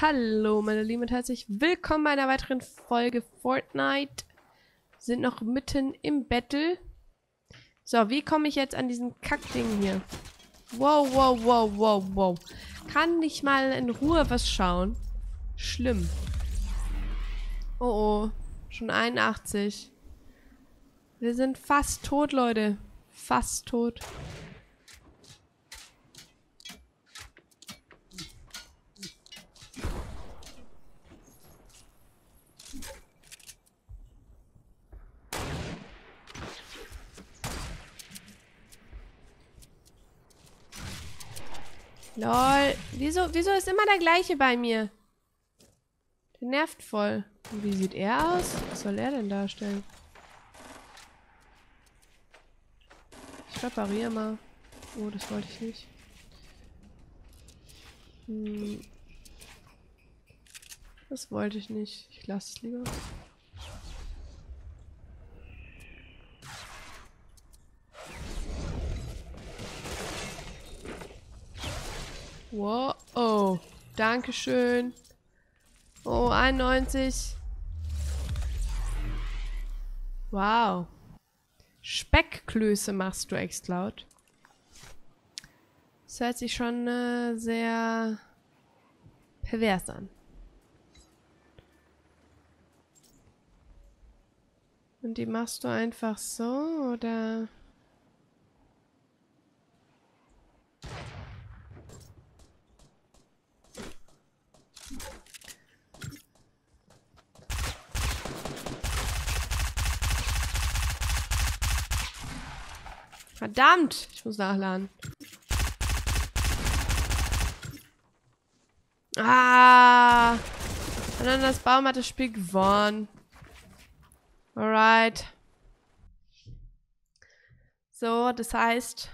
Hallo meine Lieben und herzlich willkommen bei einer weiteren Folge Fortnite. Sind noch mitten im Battle. So, wie komme ich jetzt an diesen Kackding hier? Wow, wow, wow, wow, wow. Kann nicht mal in Ruhe was schauen? Schlimm. Oh, oh. Schon 81. Wir sind fast tot, Leute. Fast tot. Lol. Wieso, wieso ist immer der gleiche bei mir? Der nervt voll. Und wie sieht er aus? Was soll er denn darstellen? Ich repariere mal. Oh, das wollte ich nicht. Hm. Das wollte ich nicht. Ich lasse es lieber. Wow. Oh. Dankeschön. Oh, 91. Wow. Speckklöße machst du laut. Das hört sich schon äh, sehr pervers an. Und die machst du einfach so, oder? Verdammt! Ich muss nachladen. Ah! Und dann das Baum hat das Spiel gewonnen. Alright. So, das heißt...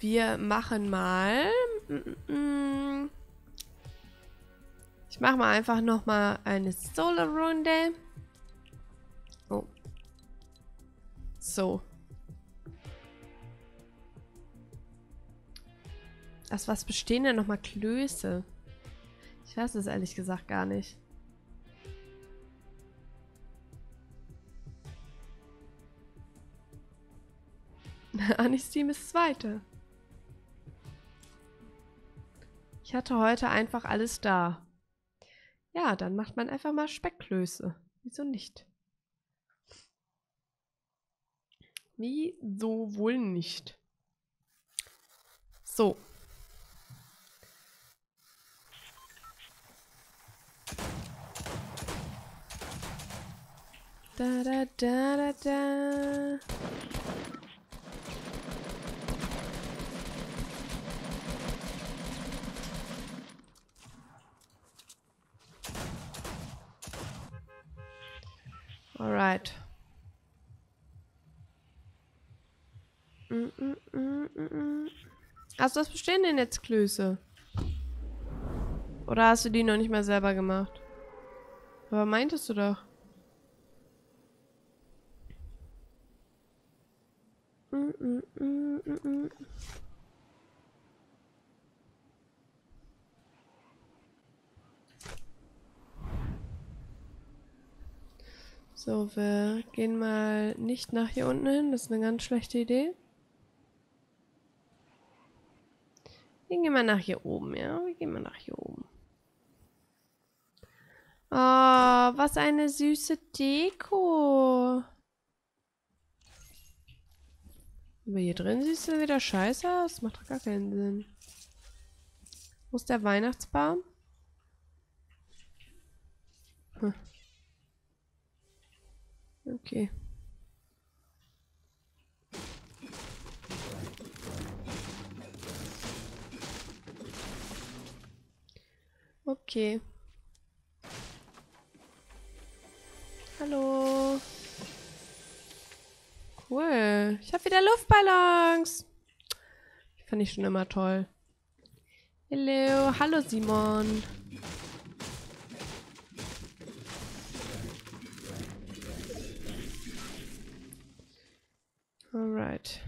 Wir machen mal... Mm -mm. Ich mache mal einfach noch mal eine Solo-Runde. Oh. So. Aus was bestehen denn nochmal Klöße? Ich weiß es ehrlich gesagt gar nicht. Anistim ist Zweite. Ich hatte heute einfach alles da. Ja, dann macht man einfach mal Speckklöße. Wieso nicht? Wieso wohl nicht? So. Da da da da da. Alright. Mm, mm, mm, hast du das bestehen denn jetzt Klöße? Oder hast du die noch nicht mal selber gemacht? Aber meintest du doch. So, wir gehen mal nicht nach hier unten hin. Das ist eine ganz schlechte Idee. Wir gehen mal nach hier oben, ja? Wir gehen mal nach hier oben. Oh, was eine süße Deko. Aber hier drin sieht es wieder scheiße aus. Macht doch gar keinen Sinn. Wo ist der Weihnachtsbaum? Hm. Okay. Okay. Hallo. Cool. Ich habe wieder Luftballons. Die fand ich schon immer toll. Hallo. Hallo Simon. Alright.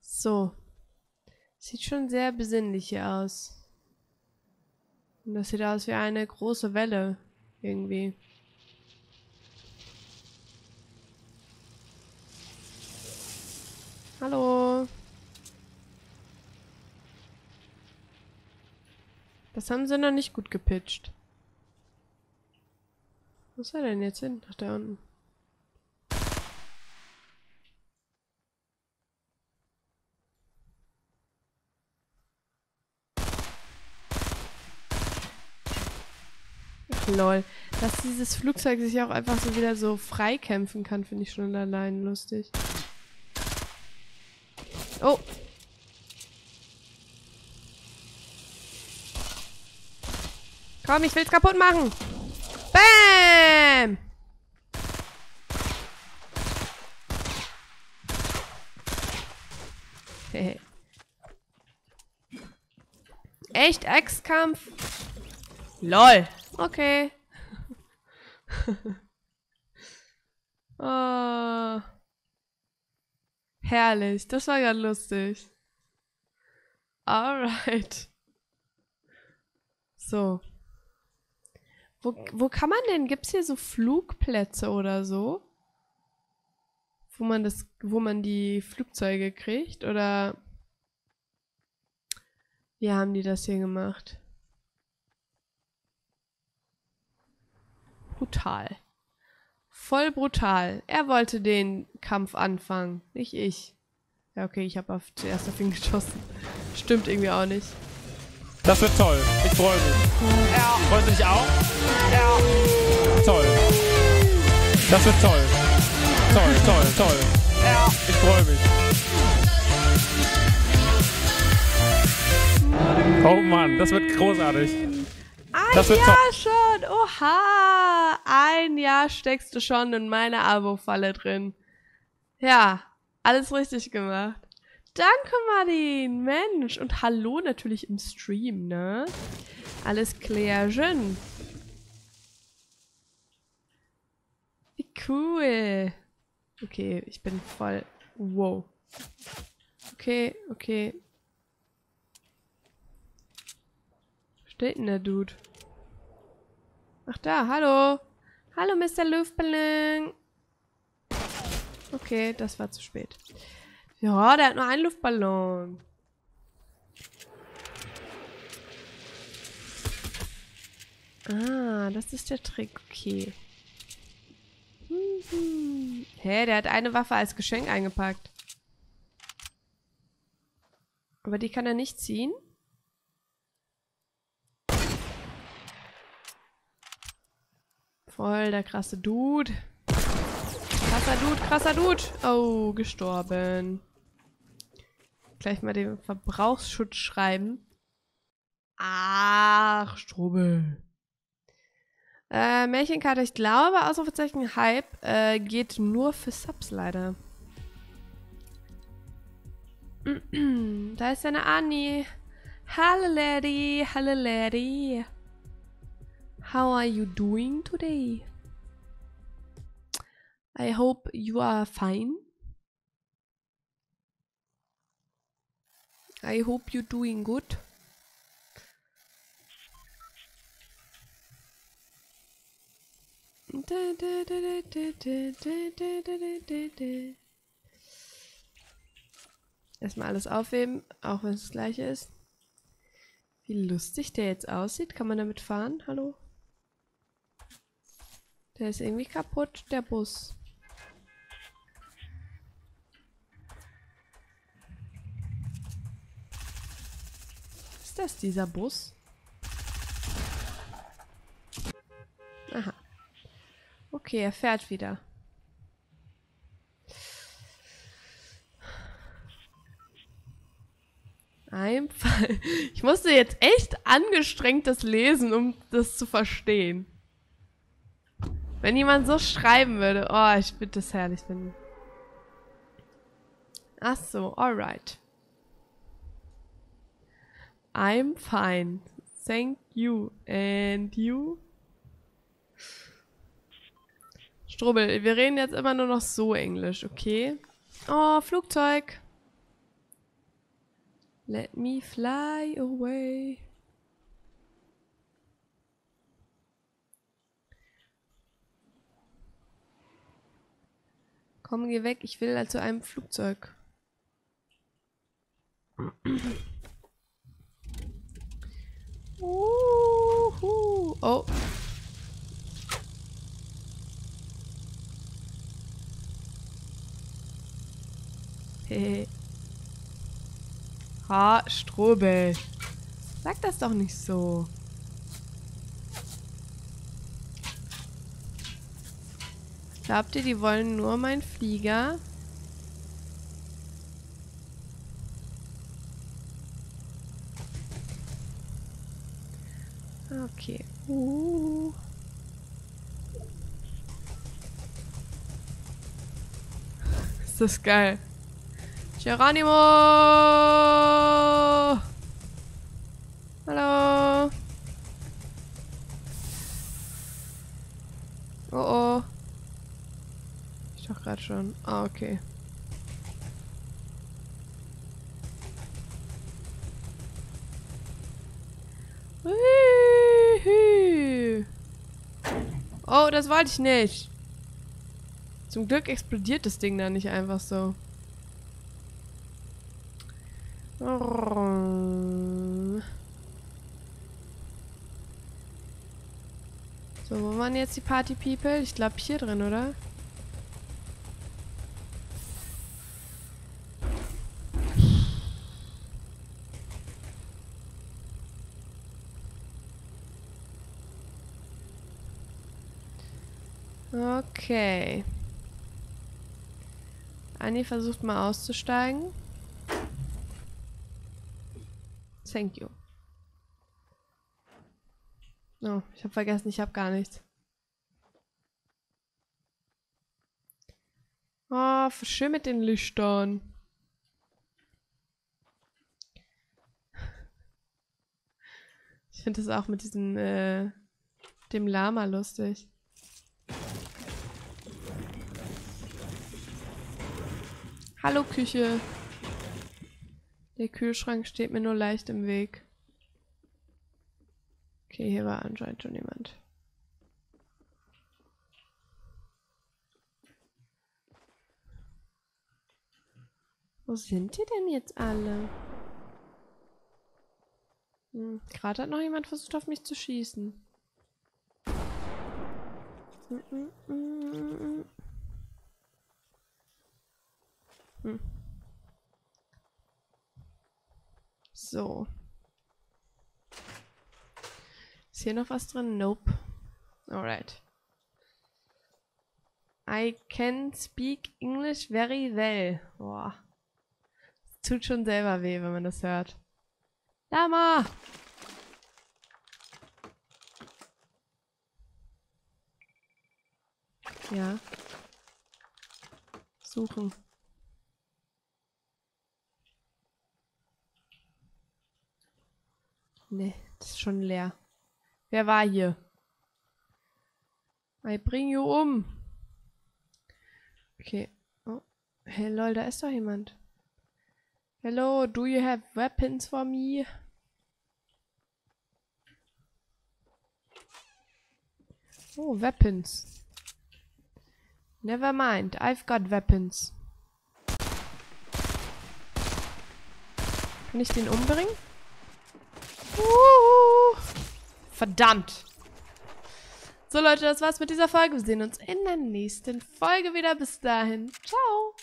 So. Sieht schon sehr besinnlich hier aus. Und das sieht aus wie eine große Welle. Irgendwie. Hallo. Das haben sie noch nicht gut gepitcht. Ist er denn jetzt hin? Ach, da unten. Lol. Dass dieses Flugzeug sich auch einfach so wieder so freikämpfen kann, finde ich schon allein lustig. Oh. Komm, ich will's kaputt machen. Bam! Hehe. Echt Axtkampf? LOL. Okay. oh. Herrlich. Das war ja lustig. Alright. So. Wo, wo kann man denn? Gibt es hier so Flugplätze oder so? Wo man das, wo man die Flugzeuge kriegt? Oder wie haben die das hier gemacht? Brutal. Voll brutal. Er wollte den Kampf anfangen, nicht ich. Ja, okay, ich habe zuerst auf ihn geschossen. Stimmt irgendwie auch nicht. Das wird toll. Ich freue mich. Ja. Freuen Sie sich auch? Ja. Toll. Das wird toll. Toll, toll, toll. Ja. Ich freue mich. Oh Mann, das wird großartig. Ein das wird Jahr schon. Oha. Ein Jahr steckst du schon in meiner Abo-Falle drin. Ja, alles richtig gemacht. Danke, Martin. Mensch. Und hallo natürlich im Stream, ne? Alles klärchen. Wie cool. Okay, ich bin voll... Wow. Okay, okay. Steht denn der Dude? Ach da, hallo. Hallo, Mr. Luftballon. Okay, das war zu spät. Ja, der hat nur einen Luftballon. Ah, das ist der Trick. Okay. Hä, der hat eine Waffe als Geschenk eingepackt. Aber die kann er nicht ziehen? Voll der krasse Dude. Krasser Dude, krasser Dude. Oh, gestorben gleich mal den Verbrauchsschutz schreiben. Ach, Strubel. Äh, Märchenkarte, ich glaube, Ausrufezeichen Hype äh, geht nur für Subs leider. da ist eine Annie. Hallo Lady, hallo Lady. How are you doing today? I hope you are fine. I hope you're doing good. Erstmal alles aufheben, auch wenn es das gleiche ist. Wie lustig der jetzt aussieht. Kann man damit fahren? Hallo? Der ist irgendwie kaputt, der Bus. das dieser Bus? Aha. Okay, er fährt wieder. Einfach. Ich musste jetzt echt angestrengt das lesen, um das zu verstehen. Wenn jemand so schreiben würde. Oh, ich würde das herrlich finden. Ach so, alright. I'm fine. Thank you. And you? Strubbel, wir reden jetzt immer nur noch so Englisch, okay? Oh, Flugzeug. Let me fly away. Komm, geh weg, ich will zu einem Flugzeug. Uhu. Oh. Ha, Strobel. Sag das doch nicht so. Glaubt ihr, die wollen nur meinen Flieger? Okay. Uh. Ist das geil. Geronimo! Hallo! Oh oh. Doch gerade schon. Ah, okay. Oh, das wollte ich nicht. Zum Glück explodiert das Ding da nicht einfach so. So, wo waren jetzt die Party People? Ich glaube hier drin, oder? Okay. Annie versucht mal auszusteigen. Thank you. Oh, ich habe vergessen, ich habe gar nichts. Oh, schön mit den Lichtern. Ich finde das auch mit diesem, äh, dem Lama lustig. Hallo Küche. Der Kühlschrank steht mir nur leicht im Weg. Okay, hier war anscheinend schon jemand. Wo sind die denn jetzt alle? Hm, Gerade hat noch jemand versucht, auf mich zu schießen. Mm -mm -mm hm. So. Ist hier noch was drin? Nope. Alright. I can speak English very well. Boah. Tut schon selber weh, wenn man das hört. Lama! Ja. Suchen. Ne, das ist schon leer. Wer war hier? I bring you um. Okay. Oh. Hey lol, da ist doch jemand. Hello, do you have weapons for me? Oh, weapons. Never mind, I've got weapons. Kann ich den umbringen? Uh, verdammt. So Leute, das war's mit dieser Folge. Wir sehen uns in der nächsten Folge wieder. Bis dahin. Ciao.